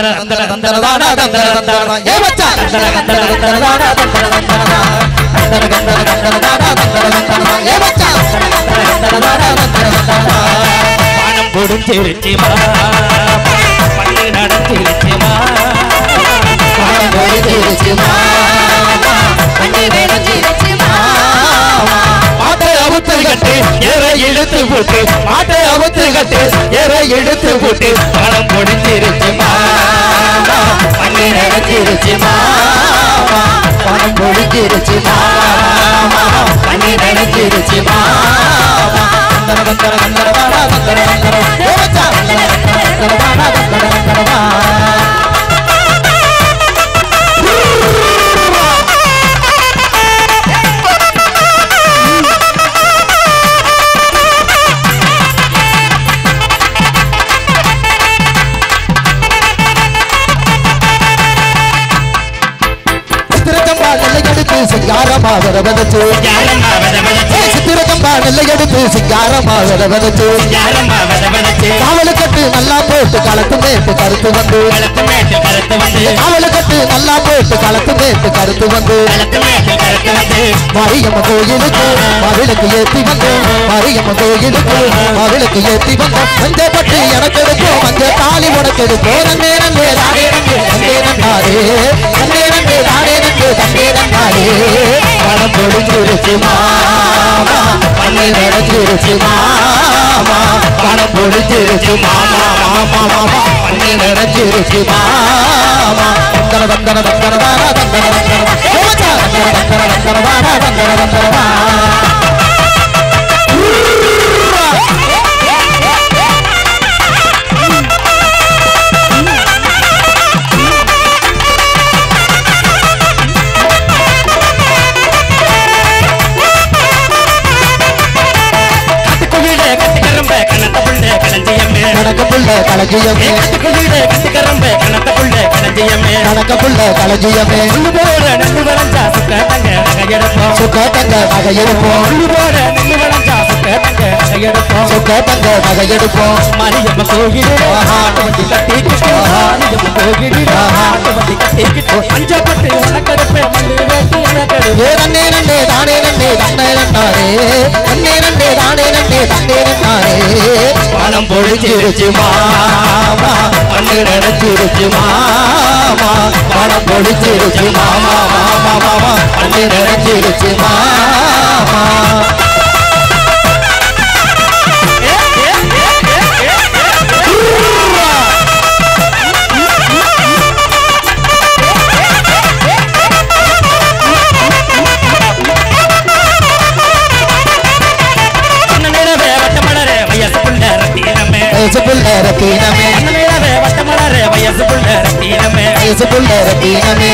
தந்தர தந்தர பள்ளி நடத்திருச்சுமா தந்தர தந்தர பள்ளி மச்சான். மாட்டை அவுத்து கட்டு ஏற இழுத்து போட்டு மாட்டை அவுத்து கட்டு ஏற இழுத்து போட்டு பணம் பொடிச்சிருச்சு பொழிஞ்சிருச்சு மாமா, கண்ணு நிறைஞ்சிருச்சு மாமா. தந்தர சிங்காரமா வத வதச்சு சித்திரச்சம்பா நெல்லை எடுத்து சிங்காரமா வத வதச்சு காவலு கட்டு நல்லா போட்டு களத்து மேட்டு கருத்து வந்து காவலு கட்டு நல்லா போட்டு களத்து மேட்டு கருத்து வந்து மாரியம்ம கோயிலுக்கு மகளுக்கு ஏத்தி மாரியம்ம கோயிலுக்கு மகளுக்கு ஏத்தி பட்டு எனக்கு எடுக்கும் தாலி உனக்கு எடுக்கும் நடந்துருச்சு மாமா பண்ணை நடந்துருச்சு மாமா பணம் பொழிஞ்சிருச்சு மாமா மாமா மாமா பண்ணை நடந்துருச்சு மாமா தந்தன தந்தன தந்தன தாரா தந்தன தந்தன தந்தன தந்தன தந்தன தந்தன தந்தன புள்ள களஞ்சியம்மே கணக்கு புள்ள களஞ்சியமே கட்டுக்குள்ளே கட்டுக்கரம்ப கணத்த புள்ள களஞ்சியம்மே கணக்கு புள்ள களஞ்சியமே நெல்லு போட நெல்லு வளஞ்சா சுக்க தங்க நகையெடுப்போம். சுக்க தங்க நகை எடுப்போம் நெல்லு போட நெல்லு வளஞ்சா சுக்க தங்க நகையெடுப்போம். சுக்க தங்க நகை எடுப்போம் மாரியம்ம கோயிலே ஆட்டு வண்டி கட்டிக்கிட்டு மாரியம்ம கோயிலே ஆட்டு வண்டி கட்டிக்கிட்டு அஞ்சப்பட்டு உனக்கெடுப்பே மல்லு வேட்டி எனக்கெடுப்பே ஏ நன்னே நன்னே தானே நன்னே தன்னே பணம் பொழிச்சிருச்சு மாமா பண்ணு நடச்சிருச்சு மாமா. பணம் பொழிச்சிருச்சு மாமா மாமா மாமா. பண்ணு மாமா. ரத்தீனமே. வட்டமலரே வயசு புள்ள ரத்தீனமே. வயசு புள்ள ரத்தீனமே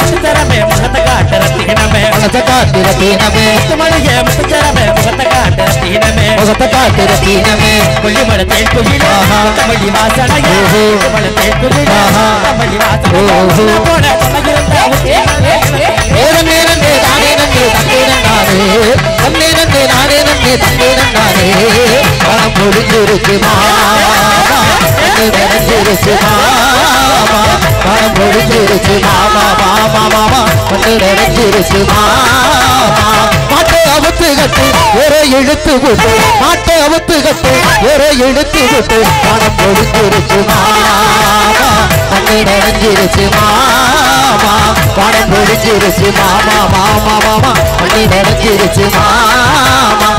முத்துச்சரமே முகத்த காட்டு ரத்தீனமே. முகத்தை காட்டு ரத்தீனமே. முத்துமணியே முத்துச்சரமே முகத்த காட்டு ரத்தீனமே. முகத்தை காட்டு ரத்தீனமே. கொல்லிமல தேய்க்குயிலே ஆஹா. தமிழி வாசனையே. ஓஹோ. கொல்லிமல தேய்க்குயிலே ஆஹா. தமிழி வாசனையே. ஓஹோ. உன்னை போல துணையிருந்த உச்சியிலே ஏதன்னே நன்னே தானே நன்னே தன்னே நன்னாரே தன்னே நன்னே நானே நன்னாரே பணம் பொழிஞ்சிருச்சு மாமா கண்ணு மாமா பணம் பொழிஞ்சிருச்சு மாமா மாமா மாமா கண்ணு நிறைஞ்சிருச்சு மாமா மாட்டை அவுத்து கட்டு ஒரு இழுத்து விட்டு மாட்டை அவுத்து கட்டு ஒரு இழுத்து விட்டு பணம் பொழிஞ்சிருச்சு மாமா கண்ணு நிறைஞ்சிருச்சு மாமா பணம் பொழிஞ்சிருச்சு மாமா மாமா மாமா கண்ணு நிறைஞ்சிருச்சு மாமா